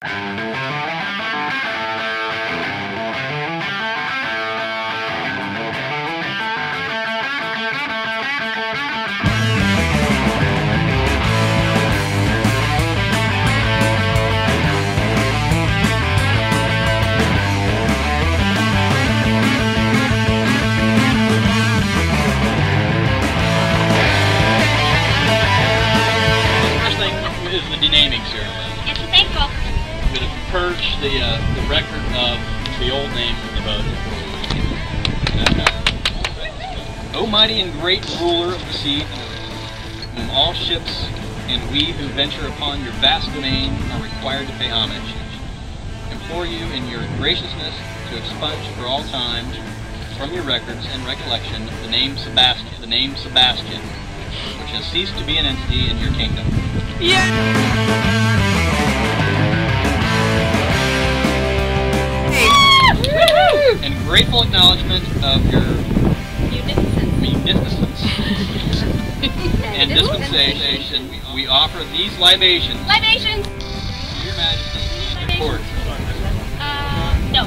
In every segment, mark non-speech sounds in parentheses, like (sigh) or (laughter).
First purge the uh, the record of the old name the boat. O mighty and great ruler of the sea, whom all ships and we who venture upon your vast domain are required to pay homage, implore you in your graciousness to expunge for all time from your records and recollection the name Sebastian, the name Sebastian, which has ceased to be an entity in your kingdom. In grateful acknowledgement of your munificence (laughs) and dispensation, we- offer these libations Libations! to your majesty your court. Um, no.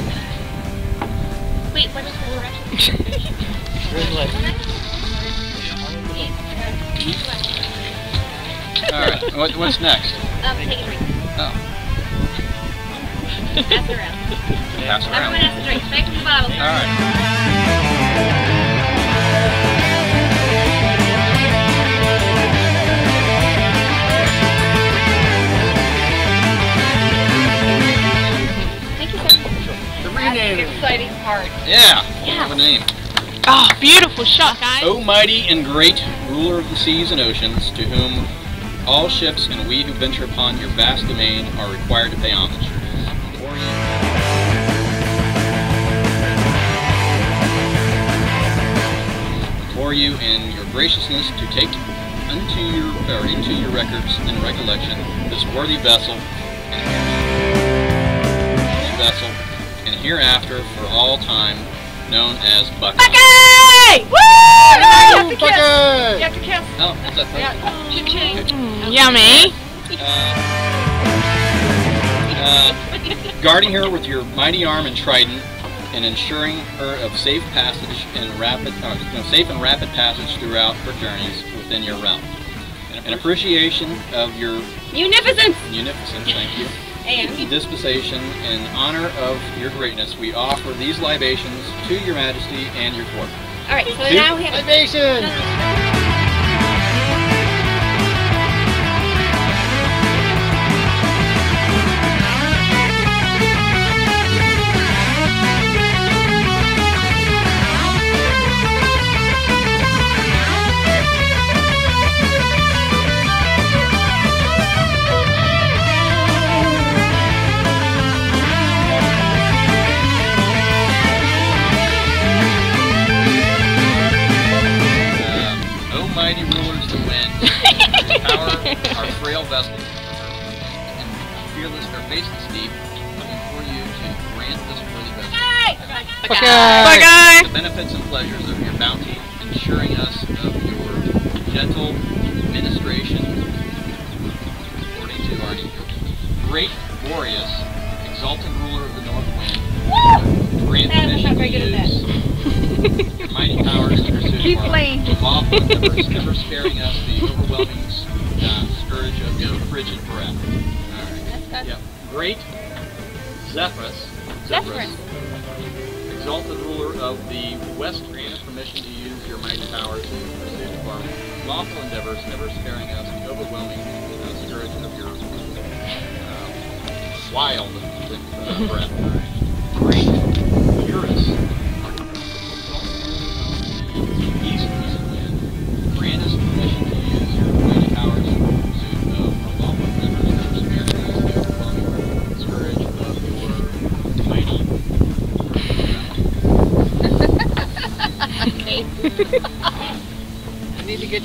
Wait, what is the direction? Alright, what, what's next? Um, Pass around. pass Everyone has a drink. Back to the bottle. Alright. Thank you, sir. The renaming. The exciting part. Yeah, Yeah. have a name. Oh, beautiful shot, guys. O mighty and great ruler of the seas and oceans, to whom all ships and we who venture upon your vast domain are required to pay homage. Implore you- Implore you in your graciousness to take unto your or into your records and recollection this worthy vessel and vessel and hereafter for all time known as Buckeye. Buckeye! Woo! You have to kiss. Buckeye! You have to kiss. Oh, what's that? Yeah. Ching-ching. Yummy. Uh, uh, guarding her with your mighty arm and trident, and ensuring her of safe passage and rapid, uh, no, safe and rapid passage throughout her journeys within your realm. An appreciation of your Munificence! munificence, thank you, And dispensation, in honor of your greatness, we offer these libations to your majesty and your court. Alright, so now we have Libation! Frail vessels, and fearless or faceless deep, coming for you to grant this worthy vessel. Buckeye! Buckeye! the benefits and pleasures of your bounty, ensuring us of your gentle ministration according to our need. Great, glorious, exalted ruler of the north wind, grant I'm permission to use your mighty powers in (laughs) pursuit Keep of our lawful endeavors, never sparing us Great Zephyrus. Zephyrus. Exalted ruler of the West, grant permission to use your mighty powers in the pursuit of our lawful endeavors, never sparing us the overwhelming uh, scourge of your uh, wild uh, breath. Great (laughs)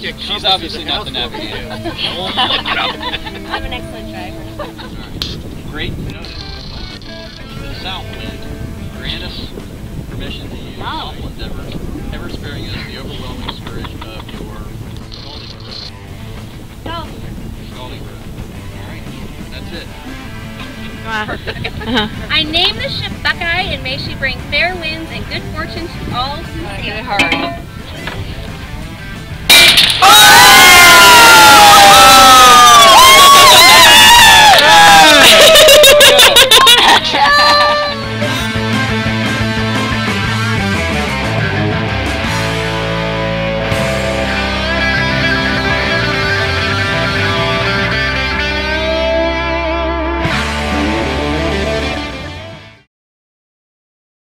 get you She's obviously the not the navigator. I'm an excellent driver. Great Notus. To the south wind, grant us permission to use lawful endeavors, ever sparing us the overwhelming scourge of your scalding breath. Go. Scalding breath. Alright, that's it. Come on. Uh-huh. I name the ship Buckeye, and may she bring fair winds and good fortune to all who Get sail it it. hard. Oh!